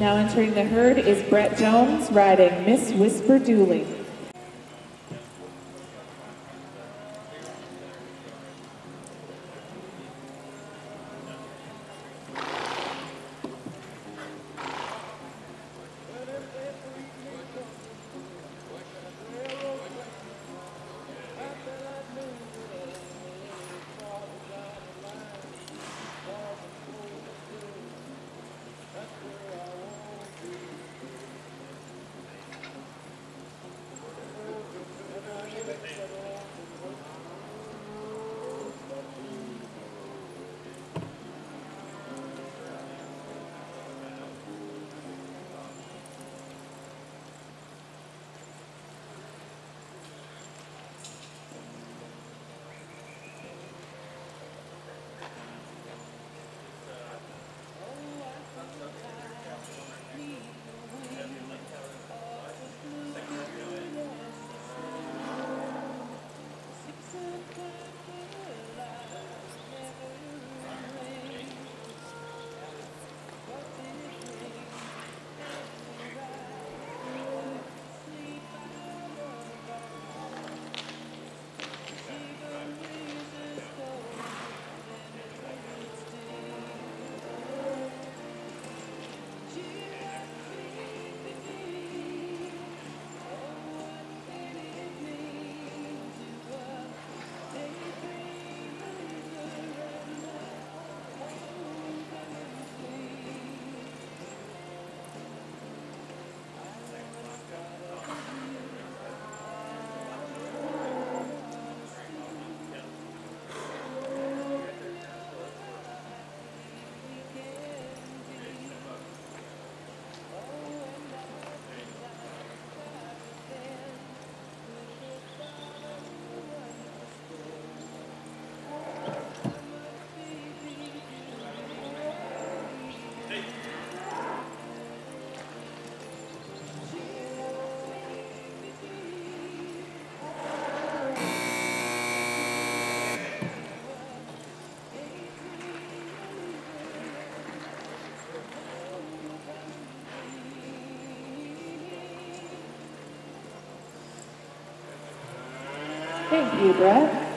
Now entering the herd is Brett Jones riding Miss Whisper Dueling. Thank you, Brett.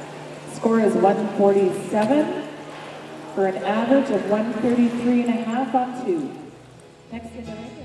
Score is 147 for an average of 133 and a half on two. Next in